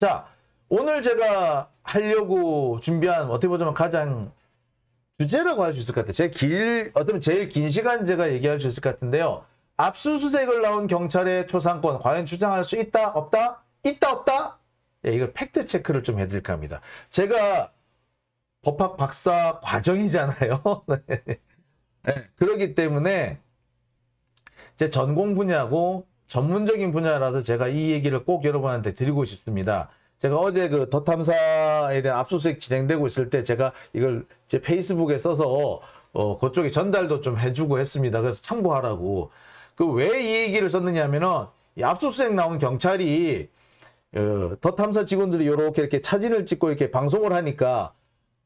자, 오늘 제가 하려고 준비한 어떻게 보자면 가장 주제라고 할 수 있을 것 같아요. 제 길, 어쩌면 제일 긴 시간 제가 얘기할 수 있을 것 같은데요. 압수수색을 나온 경찰의 초상권 과연 주장할 수 있다 없다 있다 없다 예, 이걸 팩트 체크를 좀 해드릴까 합니다. 제가 법학 박사 과정이잖아요. 네. 네, 그렇기 때문에 제 전공 분야고 전문적인 분야라서 제가 이 얘기를 꼭 여러분한테 드리고 싶습니다. 제가 어제 그 덧탐사에 대한 압수수색 진행되고 있을 때 제가 이걸 제 페이스북에 써서 어, 그쪽에 전달도 좀 해주고 했습니다. 그래서 참고하라고. 그 왜 이 얘기를 썼느냐 하면은 이 압수수색 나온 경찰이 어, 더 탐사 직원들이 이렇게 이렇게 사진을 찍고 이렇게 방송을 하니까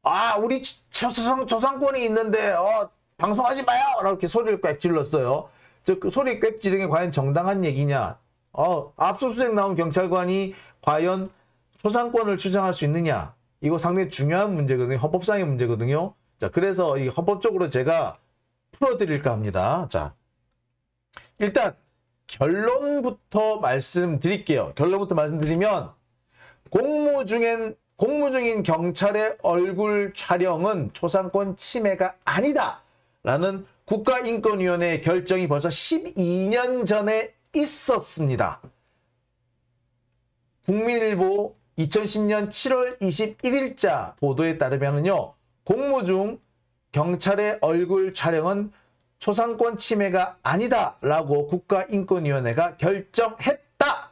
아 우리 조상, 조상권이 있는데 어, 방송하지 마요! 라고 이렇게 소리를 꽥 질렀어요. 그 소리 꽥 지르는 게 과연 정당한 얘기냐? 어, 압수수색 나온 경찰관이 과연 초상권을 주장할 수 있느냐? 이거 상당히 중요한 문제거든요. 헌법상의 문제거든요. 자, 그래서 이 헌법적으로 제가 풀어드릴까 합니다. 자, 일단 결론부터 말씀드릴게요. 결론부터 말씀드리면 공무 중엔 공무 중인 경찰의 얼굴 촬영은 초상권 침해가 아니다. 라는 국가인권위원회의 결정이 벌써 12년 전에 있었습니다. 국민일보 2010년 7월 21일자 보도에 따르면요. 공무 중 경찰의 얼굴 촬영은 초상권 침해가 아니다 라고 국가인권위원회가 결정했다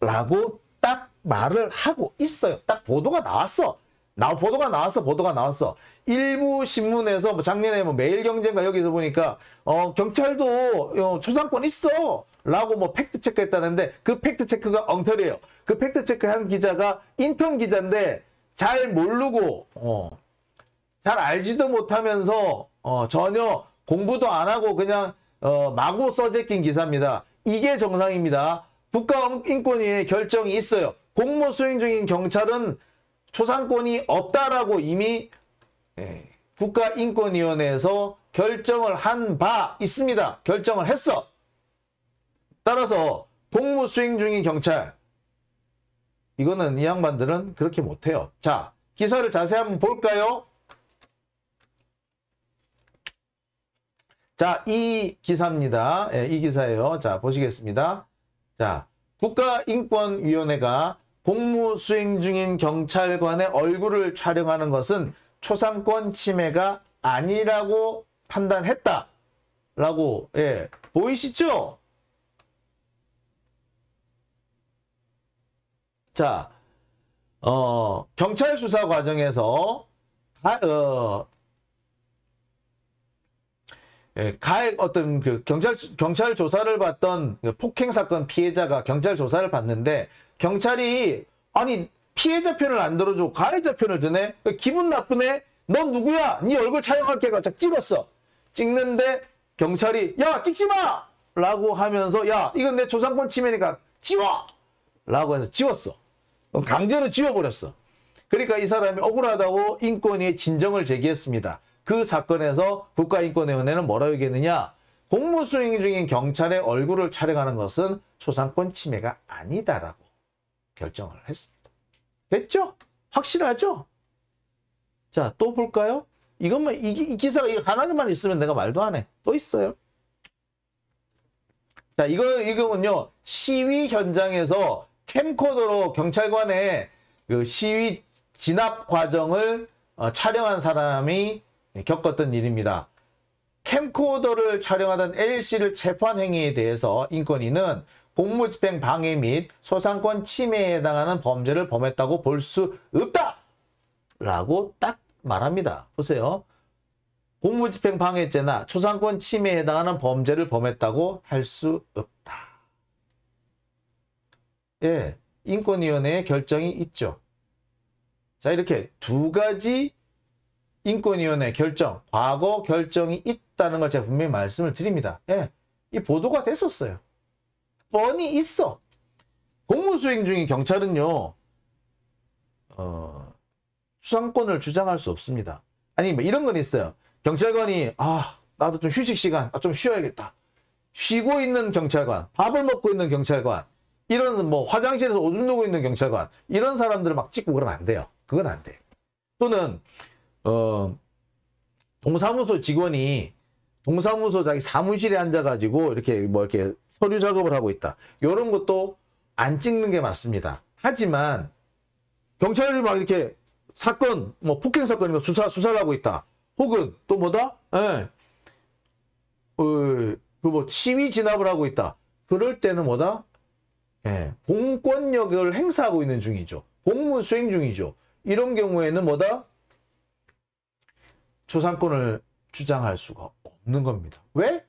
라고 딱 말을 하고 있어요. 딱 보도가 나왔어. 나 보도가 나왔어. 보도가 나왔어. 일부 신문에서 뭐 작년에 뭐 매일경제인가 여기서 보니까 어 경찰도 어, 초상권 있어. 라고 뭐 팩트 체크했다는데 그 팩트 체크가 엉터리예요. 그 팩트 체크한 기자가 인턴 기자인데 잘 모르고 어, 잘 알지도 못하면서 어, 전혀 공부도 안 하고 그냥 어, 마구 써제낀 기사입니다. 이게 정상입니다. 국가인권위의 결정이 있어요. 공무 수행 중인 경찰은 초상권이 없다라고 이미 예, 국가인권위원회에서 결정을 한 바 있습니다. 결정을 했어. 따라서 공무 수행 중인 경찰 이거는 이 양반들은 그렇게 못해요. 자 기사를 자세히 한번 볼까요? 자, 이 기사입니다. 예, 이 기사예요. 자, 보시겠습니다. 자, 국가인권위원회가 공무 수행 중인 경찰관의 얼굴을 촬영하는 것은 초상권 침해가 아니라고 판단했다. 라고, 예, 보이시죠? 자, 어, 경찰 수사 과정에서, 아, 어, 예, 가액 어떤 그 경찰 경찰 조사를 받던 그 폭행 사건 피해자가 경찰 조사를 받는데 경찰이 아니 피해자 편을 안 들어줘. 가해자 편을 드네? 기분 나쁘네? 넌 누구야? 네 얼굴 촬영할게. 가자 찍었어. 찍는데 경찰이 야 찍지 마! 라고 하면서 야 이건 내 조상권 침해니까 지워! 라고 해서 지웠어. 강제로 지워버렸어. 그러니까 이 사람이 억울하다고 인권위에 진정을 제기했습니다. 그 사건에서 국가인권위원회는 뭐라고 얘기했느냐? 공무수행 중인 경찰의 얼굴을 촬영하는 것은 초상권 침해가 아니다라고 결정을 했습니다. 됐죠? 확실하죠? 자, 또 볼까요? 이것만, 이, 이 기사가 이거 하나만 있으면 내가 말도 안 해. 또 있어요. 자, 이거, 이거는요, 시위 현장에서 캠코더로 경찰관의 그 시위 진압 과정을 어, 촬영한 사람이 예, 겪었던 일입니다. 캠코더를 촬영하던 L씨를 체포한 행위에 대해서 인권위는 공무집행 방해 및 소상권 침해에 해당하는 범죄를 범했다고 볼 수 없다! 라고 딱 말합니다. 보세요. 공무집행 방해죄나 초상권 침해에 해당하는 범죄를 범했다고 할 수 없다. 예, 인권위원회의 결정이 있죠. 자, 이렇게 두 가지 인권위원회 결정, 과거 결정이 있다는 걸 제가 분명히 말씀을 드립니다. 예, 이 보도가 됐었어요. 뻔히 있어. 공무수행 중인 경찰은요, 어, 수상권을 주장할 수 없습니다. 아니, 뭐 이런 건 있어요. 경찰관이, 아, 나도 좀 휴식 시간, 아, 좀 쉬어야겠다. 쉬고 있는 경찰관, 밥을 먹고 있는 경찰관, 이런 뭐 화장실에서 오줌 누고 있는 경찰관 이런 사람들을 막 찍고 그러면 안 돼요. 그건 안 돼. 또는 어 동사무소 직원이 동사무소 자기 사무실에 앉아가지고 이렇게 뭐 이렇게 서류 작업을 하고 있다. 이런 것도 안 찍는 게 맞습니다. 하지만 경찰이 막 이렇게 사건 뭐 폭행 사건이면 수사 수사를 하고 있다. 혹은 또 뭐다? 예. 어, 그뭐 시위 진압을 하고 있다. 그럴 때는 뭐다? 예. 공권력을 행사하고 있는 중이죠. 공무 수행 중이죠. 이런 경우에는 뭐다? 초상권을 주장할 수가 없는 겁니다. 왜?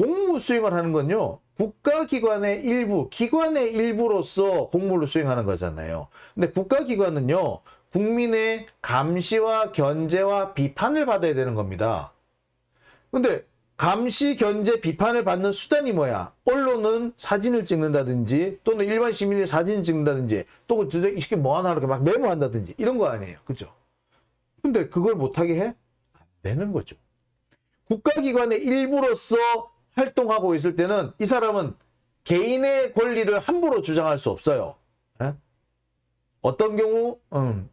공무 수행을 하는 건요. 국가기관의 일부, 기관의 일부로서 공무를 수행하는 거잖아요. 근데 국가기관은요. 국민의 감시와 견제와 비판을 받아야 되는 겁니다. 근데 감시, 견제, 비판을 받는 수단이 뭐야? 언론은 사진을 찍는다든지 또는 일반 시민이 사진을 찍는다든지 또 이렇게 뭐 하나 이렇게 막 메모한다든지 이런 거 아니에요. 그죠? 근데 그걸 못하게 해? 안 되는 거죠. 국가기관의 일부로서 활동하고 있을 때는 이 사람은 개인의 권리를 함부로 주장할 수 없어요. 에? 예? 어떤 경우, 음,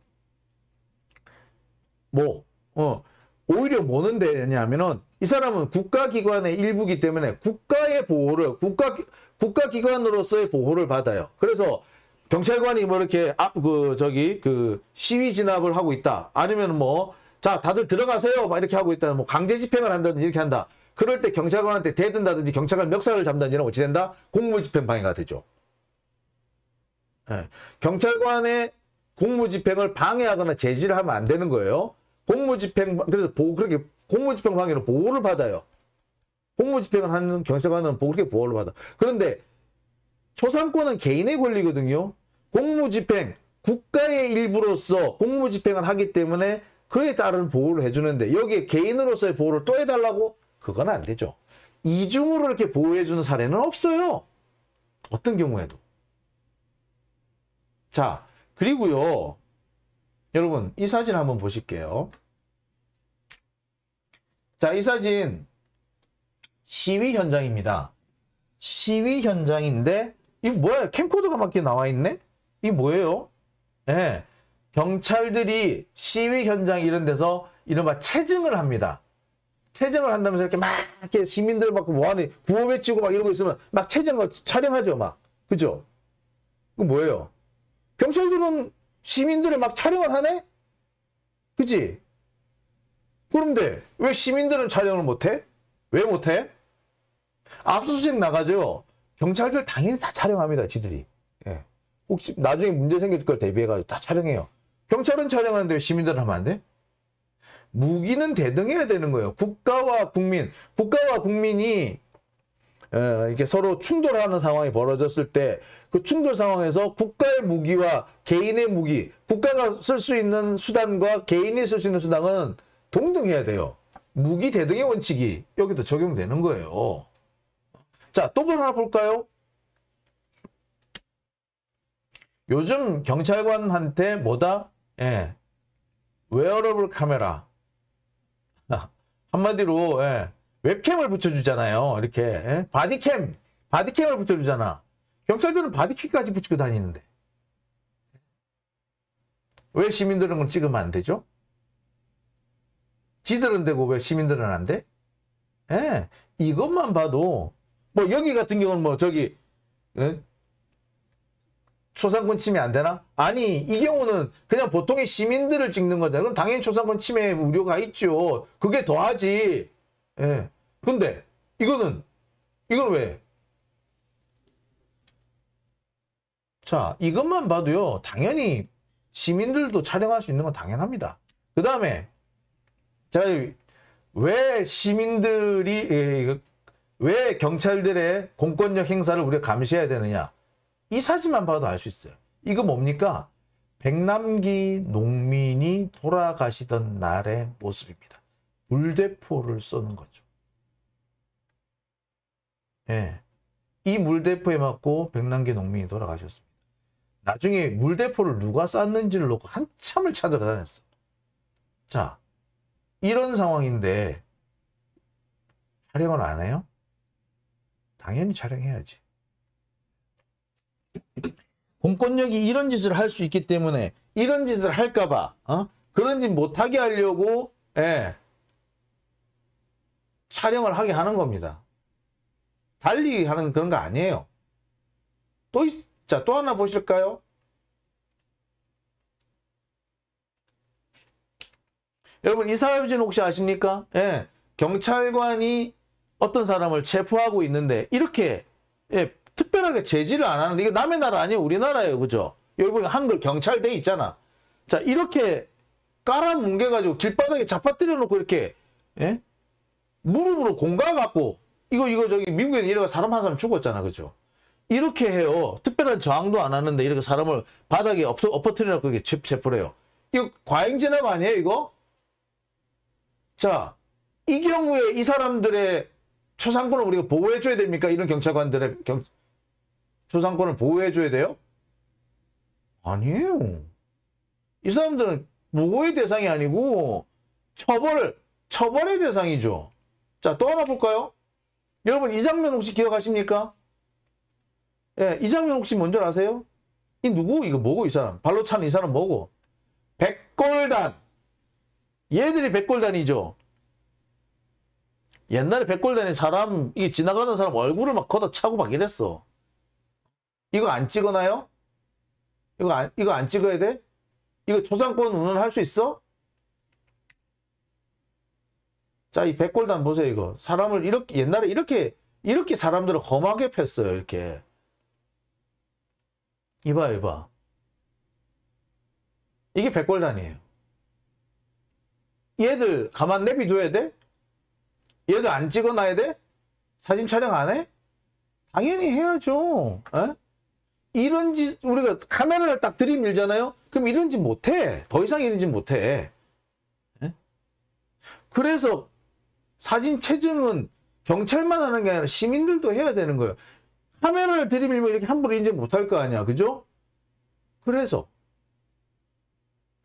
뭐, 어, 오히려 뭐는 되냐면은 이 사람은 국가기관의 일부기 때문에 국가의 보호를, 국가, 국가기관으로서의 보호를 받아요. 그래서 경찰관이 뭐 이렇게 앞, 그, 저기, 그 시위 진압을 하고 있다. 아니면 뭐, 자, 다들 들어가세요. 막 이렇게 하고 있다. 뭐 강제 집행을 한다든지 이렇게 한다. 그럴 때 경찰관한테 대든다든지 경찰관 멱살을 이런 어찌 된다? 공무집행 방해가 되죠. 네. 경찰관의 공무집행을 방해하거나 제지를 하면 안 되는 거예요. 공무집행, 그래서 보호, 그렇게 공무집행 방해로 보호를 받아요. 공무집행을 하는 경찰관은 그렇게 보호를 받아. 그런데 초상권은 개인의 권리거든요. 공무집행, 국가의 일부로서 공무집행을 하기 때문에 그에 따른 보호를 해주는데 여기에 개인으로서의 보호를 또 해달라고? 그건 안 되죠. 이중으로 이렇게 보호해주는 사례는 없어요. 어떤 경우에도. 자, 그리고요. 여러분, 이 사진 한번 보실게요. 자, 이 사진 시위 현장입니다. 시위 현장인데 이 뭐야? 캠코더가 막 이렇게 나와 있네? 이 뭐예요? 예. 네. 경찰들이 시위 현장 이런 데서 이른바 체증을 합니다. 체증을 한다면서 이렇게 막 이렇게 시민들 막 뭐하니 구호 외치고 막 이러고 있으면 막 체증 촬영하죠 막 그죠? 그 뭐예요? 경찰들은 시민들을 막 촬영을 하네? 그지? 그런데 왜 시민들은 촬영을 못해? 왜 못해? 압수수색 나가죠. 경찰들 당연히 다 촬영합니다. 지들이. 예. 혹시 나중에 문제 생길 걸 대비해가지고 다 촬영해요. 경찰은 촬영하는데 왜 시민들은 하면 안 돼? 무기는 대등해야 되는 거예요. 국가와 국민, 국가와 국민이 어, 이렇게 서로 충돌하는 상황이 벌어졌을 때 그 충돌 상황에서 국가의 무기와 개인의 무기, 국가가 쓸 수 있는 수단과 개인이 쓸 수 있는 수단은 동등해야 돼요. 무기 대등의 원칙이 여기도 적용되는 거예요. 자, 또 하나 볼까요? 요즘 경찰관한테 뭐다? 예. 웨어러블 카메라. 한마디로 예, 웹캠을 붙여주잖아요. 이렇게 예? 바디캠, 바디캠을 붙여주잖아. 경찰들은 바디캠까지 붙이고 다니는데 왜 시민들은 건 찍으면 안 되죠? 지들은 되고 왜 시민들은 안 돼? 예, 이것만 봐도 뭐 여기 같은 경우는 뭐 저기 예? 초상권 침해 안 되나? 아니 이 경우는 그냥 보통의 시민들을 찍는 거잖아요. 그럼 당연히 초상권 침해 우려가 있죠. 그게 더하지. 예. 근데 이거는 이건 왜? 자 이것만 봐도요. 당연히 시민들도 촬영할 수 있는 건 당연합니다. 그 다음에 제가 왜 시민들이 예, 왜 경찰들의 공권력 행사를 우리가 감시해야 되느냐? 이 사진만 봐도 알 수 있어요. 이거 뭡니까? 백남기 농민이 돌아가시던 날의 모습입니다. 물대포를 쏘는 거죠. 예. 이 물대포에 맞고 백남기 농민이 돌아가셨습니다. 나중에 물대포를 누가 쐈는지를 놓고 한참을 찾아다녔어. 자, 이런 상황인데 촬영을 안 해요? 당연히 촬영해야지. 공권력이 이런 짓을 할 수 있기 때문에 이런 짓을 할까봐 어? 그런 짓 못하게 하려고 예, 촬영을 하게 하는 겁니다. 달리 하는 그런 거 아니에요. 또, 있, 자, 또 하나 보실까요? 여러분, 이 사진 혹시 아십니까? 예, 경찰관이 어떤 사람을 체포하고 있는데, 이렇게, 예, 특별하게 제지를 안 하는데, 이거 남의 나라 아니에요? 우리나라예요. 그죠? 보면 한글 경찰대 있잖아. 자, 이렇게 깔아 뭉개가지고 길바닥에 잡아뜨려 놓고 이렇게, 예? 무릎으로 공가 갖고 이거 이거 저기 미국에는 이래가 사람 한 사람 죽었잖아 그죠 이렇게 해요 특별한 저항도 안 하는데 이렇게 사람을 바닥에 엎어, 엎어뜨려 놓고 이렇게 체포를 해요 이거 과잉진압 아니에요 이거 자 이 경우에 이 사람들의 초상권을 우리가 보호해 줘야 됩니까 이런 경찰관들의 경, 초상권을 보호해 줘야 돼요 아니에요 이 사람들은 보호의 대상이 아니고 처벌 처벌의 대상이죠 자, 또 하나 볼까요? 여러분, 이 장면 혹시 기억하십니까? 예, 이 장면 혹시 뭔지 아세요? 이 누구? 이거 뭐고, 이 사람? 발로 차는 이 사람 뭐고? 백골단. 얘들이 백골단이죠. 옛날에 백골단이 사람, 이게 지나가는 사람 얼굴을 막 걷어차고 막 이랬어. 이거 안 찍어놔요? 이거 안, 이거 안 찍어야 돼? 이거 초상권 운운할 수 있어? 자, 이 백골단 보세요, 이거. 사람을 이렇게, 옛날에 이렇게, 이렇게 사람들을 험하게 폈어요, 이렇게. 이봐, 이봐. 이게 백골단이에요. 얘들 가만 내비둬야 돼? 얘들 안 찍어놔야 돼? 사진 촬영 안 해? 당연히 해야죠. 에? 이런 짓, 우리가 카메라를 딱 들이밀잖아요? 그럼 이런 짓 못해. 더 이상 이런 짓 못해. 에? 그래서 사진 체증은 경찰만 하는 게 아니라 시민들도 해야 되는 거예요. 카메라를 들이밀면 이렇게 함부로 인제 못할 거 아니야. 그죠? 그래서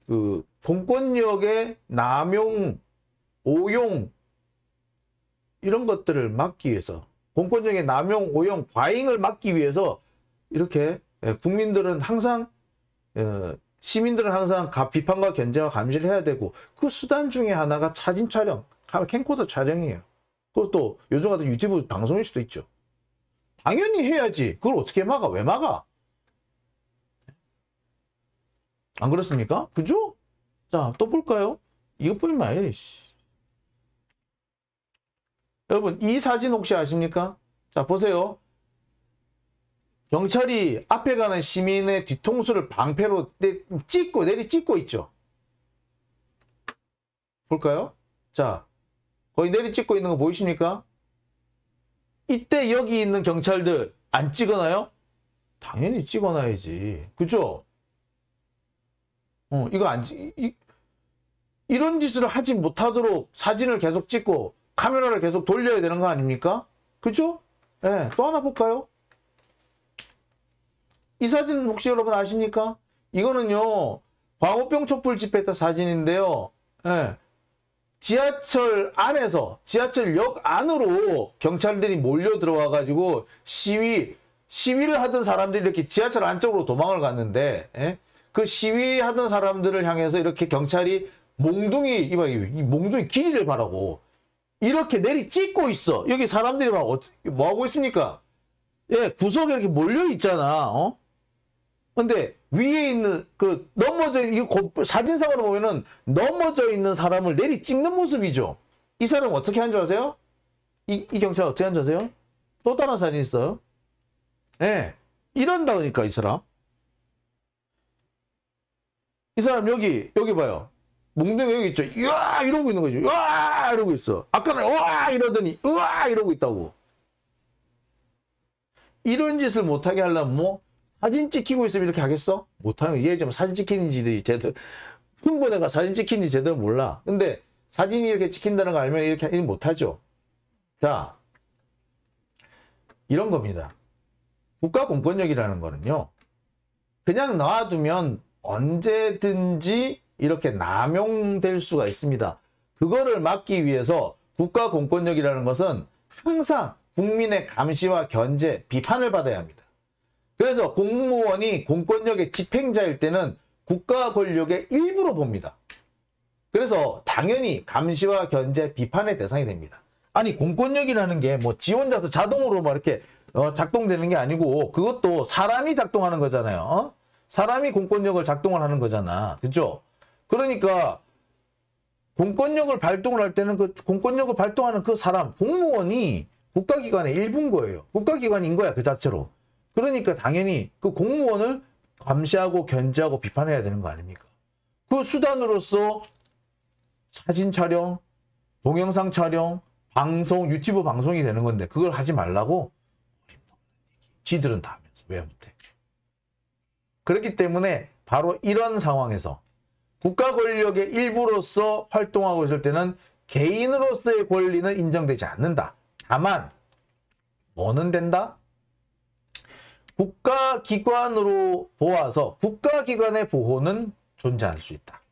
그 공권력의 남용, 오용 이런 것들을 막기 위해서 공권력의 남용, 오용, 과잉을 막기 위해서 이렇게 예, 국민들은 항상 어, 시민들은 항상 비판과 견제와 감시를 해야 되고 그 수단 중에 하나가 사진 촬영, 캠코더 촬영이에요. 그것도 요즘 같은 유튜브 방송일 수도 있죠. 당연히 해야지. 그걸 어떻게 막아? 왜 막아? 안 그렇습니까? 그죠? 자, 또 볼까요? 이것뿐이면 아니에요. 여러분, 이 사진 혹시 아십니까? 자, 보세요. 경찰이 앞에 가는 시민의 뒤통수를 방패로 찍고, 내리 찍고 있죠. 볼까요? 자, 거의 내리 찍고 있는 거 보이십니까? 이때 여기 있는 경찰들 안 찍어놔요? 당연히 찍어놔야지. 그죠? 어, 이거 안, 이, 이런 짓을 하지 못하도록 사진을 계속 찍고 카메라를 계속 돌려야 되는 거 아닙니까? 그죠? 예, 네, 또 하나 볼까요? 이 사진 혹시 여러분 아십니까? 이거는요, 광우병 촛불 집회 때 사진인데요. 예, 네, 지하철 안에서 지하철역 안으로 경찰들이 몰려 들어와 가지고 시위 시위를 하던 사람들이 이렇게 지하철 안쪽으로 도망을 갔는데 예? 그 시위하던 사람들을 향해서 이렇게 경찰이 몽둥이 이봐 이 몽둥이 길이를 바라고 이렇게 내리 찍고 있어 여기 사람들이 막 뭐 하고 있습니까? 예 구석에 이렇게 몰려 있잖아 어? 근데 위에 있는 그 넘어져 이 사진상으로 보면은 넘어져 있는 사람을 내리 찍는 모습이죠. 이 사람 어떻게 한 줄 아세요? 이, 이 경찰 어떻게 한 줄 아세요? 또 다른 사진 있어요. 예. 네. 이런다니까 이 사람. 이 사람 여기 여기 봐요. 몽둥이 여기 있죠. 으아 이러고 있는 거죠. 으아 이러고 있어. 아까는 으아 이러더니 으아 이러고 있다고. 이런 짓을 못하게 하려면 뭐 사진 찍히고 있으면 이렇게 하겠어? 못하는 얘 지금 사진 찍히는지 제대로 흥분해가 사진 찍히는지 제대로 몰라. 근데 사진이 이렇게 찍힌다는 거 알면 이렇게 못하죠. 자, 이런 겁니다. 국가 공권력이라는 거는요. 그냥 놔두면 언제든지 이렇게 남용될 수가 있습니다. 그거를 막기 위해서 국가 공권력이라는 것은 항상 국민의 감시와 견제, 비판을 받아야 합니다. 그래서 공무원이 공권력의 집행자일 때는 국가 권력의 일부로 봅니다. 그래서 당연히 감시와 견제, 비판의 대상이 됩니다. 아니 공권력이라는 게 뭐 지원자서 자동으로 막 이렇게 어, 작동되는 게 아니고 그것도 사람이 작동하는 거잖아요. 어? 사람이 공권력을 작동을 하는 거잖아. 그죠? 그러니까 공권력을 발동을 할 때는 그 공권력을 발동하는 그 사람 공무원이 국가기관의 일부인 거예요. 국가기관인 거야 그 자체로. 그러니까 당연히 그 공무원을 감시하고 견제하고 비판해야 되는 거 아닙니까? 그 수단으로서 사진 촬영, 동영상 촬영, 방송, 유튜브 방송이 되는 건데 그걸 하지 말라고 지들은 다 하면서 왜 못해? 그렇기 때문에 바로 이런 상황에서 국가 권력의 일부로서 활동하고 있을 때는 개인으로서의 권리는 인정되지 않는다. 다만 뭐는 된다? 국가기관으로 보아서 국가기관의 보호는 존재할 수 있다.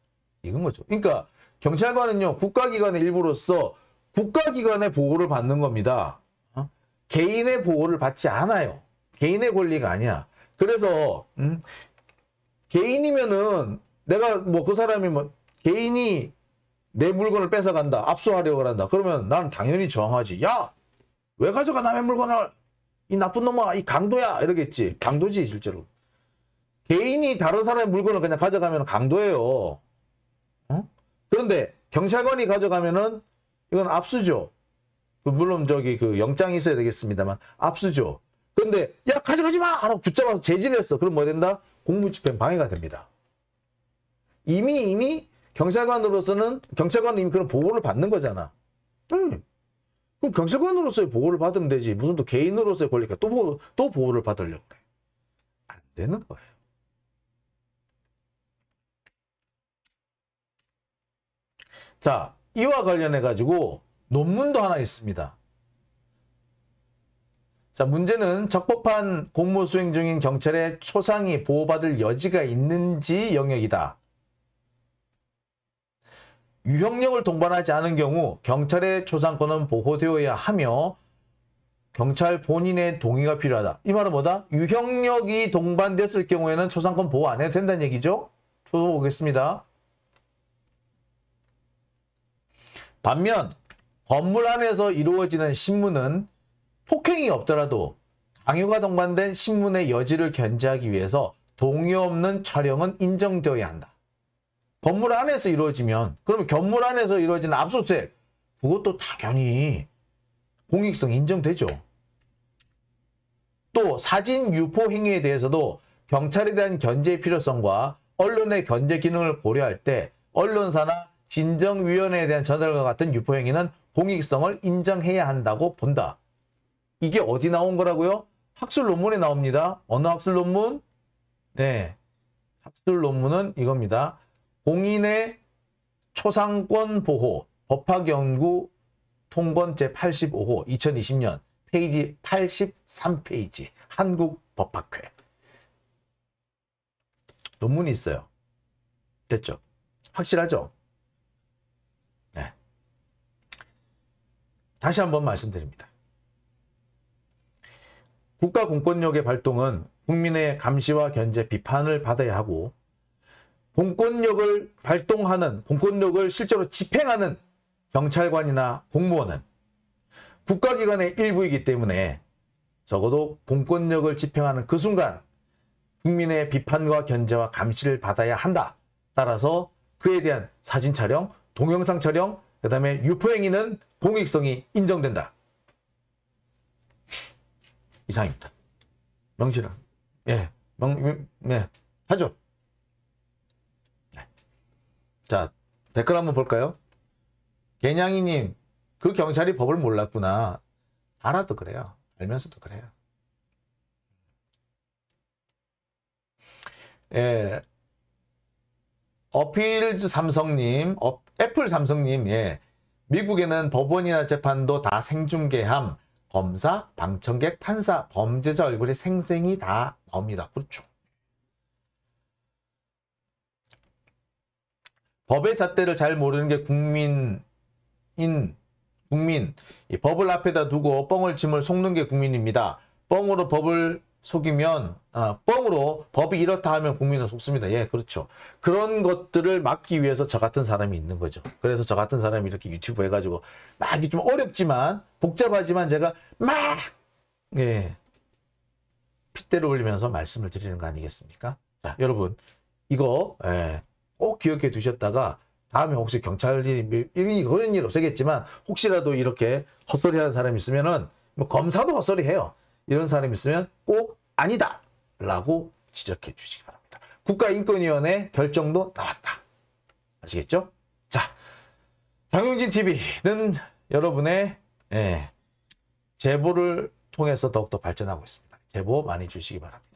이건 거죠. 그러니까 경찰관은요 국가기관의 일부로서 국가기관의 보호를 받는 겁니다. 어? 개인의 보호를 받지 않아요. 개인의 권리가 아니야. 그래서 음, 개인이면은 내가 뭐 그 사람이 뭐 개인이 내 물건을 뺏어간다, 압수하려고 한다. 그러면 나는 당연히 저항하지. 야, 왜 가져가 남의 물건을? 이 나쁜 놈아, 이 강도야 이러겠지. 강도지 실제로. 개인이 다른 사람의 물건을 그냥 가져가면 강도예요. 어? 그런데 경찰관이 가져가면은 이건 압수죠. 그 물론 저기 그 영장이 있어야 되겠습니다만 압수죠. 그런데 야 가져가지 마 하고 붙잡아서 제지했어. 그럼 뭐 된다? 공무집행 방해가 됩니다. 이미 이미 경찰관으로서는 경찰관은 이미 그런 보호를 받는 거잖아. 응. 그럼 경찰관으로서의 보호를 받으면 되지. 무슨 또 개인으로서의 권리가 또, 보호, 또 보호를 받으려고 그래. 안 되는 거예요. 자, 이와 관련해 가지고 논문도 하나 있습니다. 자, 문제는 적법한 공무 수행 중인 경찰의 초상이 보호받을 여지가 있는지 영역이다. 유형력을 동반하지 않은 경우 경찰의 초상권은 보호되어야 하며 경찰 본인의 동의가 필요하다. 이 말은 뭐다? 유형력이 동반됐을 경우에는 초상권 보호 안 해도 된다는 얘기죠? 보겠습니다. 반면 건물 안에서 이루어지는 신문은 폭행이 없더라도 강요가 동반된 신문의 여지를 견제하기 위해서 동의 없는 촬영은 인정되어야 한다. 건물 안에서 이루어지면 그러면 건물 안에서 이루어지는 압수수색 그것도 당연히 공익성 인정되죠. 또 사진 유포 행위에 대해서도 경찰에 대한 견제의 필요성과 언론의 견제 기능을 고려할 때 언론사나 진정위원회에 대한 전달과 같은 유포 행위는 공익성을 인정해야 한다고 본다. 이게 어디 나온 거라고요? 학술 논문에 나옵니다. 어느 학술 논문? 네. 학술 논문은 이겁니다. 공인의 초상권 보호 법학연구 통권 제85호 2020년 페이지 83페이지 한국법학회 논문이 있어요. 됐죠? 확실하죠? 네. 다시 한번 말씀드립니다. 국가 공권력의 발동은 국민의 감시와 견제, 비판을 받아야 하고 공권력을 발동하는 공권력을 실제로 집행하는 경찰관이나 공무원은 국가기관의 일부이기 때문에 적어도 공권력을 집행하는 그 순간 국민의 비판과 견제와 감시를 받아야 한다. 따라서 그에 대한 사진 촬영, 동영상 촬영, 그 다음에 유포행위는 공익성이 인정된다. 이상입니다. 명실한. 예, 명, 예, 하죠. 자, 댓글 한번 볼까요? 개냥이님, 그 경찰이 법을 몰랐구나. 알아도 그래요. 알면서도 그래요. 예. 어필즈 삼성님, 어, 애플 삼성님, 예. 미국에는 법원이나 재판도 다 생중계함, 검사, 방청객, 판사, 범죄자 얼굴이 생생히 다 나옵니다. 그렇죠. 법의 잣대를 잘 모르는 게 국민인 국민 이 법을 앞에다 두고 뻥을 침을 속는 게 국민입니다. 뻥으로 법을 속이면 아, 뻥으로 법이 이렇다 하면 국민은 속습니다. 예, 그렇죠. 그런 것들을 막기 위해서 저 같은 사람이 있는 거죠. 그래서 저 같은 사람이 이렇게 유튜브 해가지고 막 이게 좀 어렵지만 복잡하지만 제가 막 예, 핏대를 올리면서 말씀을 드리는 거 아니겠습니까? 자, 여러분 이거 예, 꼭 기억해 두셨다가 다음에 혹시 경찰이 일이 그런 일 없겠지만 혹시라도 이렇게 헛소리하는 사람이 있으면은 뭐 검사도 헛소리해요. 이런 사람이 있으면 꼭 아니다 라고 지적해 주시기 바랍니다. 국가인권위원회 결정도 나왔다. 아시겠죠? 자, 장용진 TV는 여러분의 예, 제보를 통해서 더욱더 발전하고 있습니다. 제보 많이 주시기 바랍니다.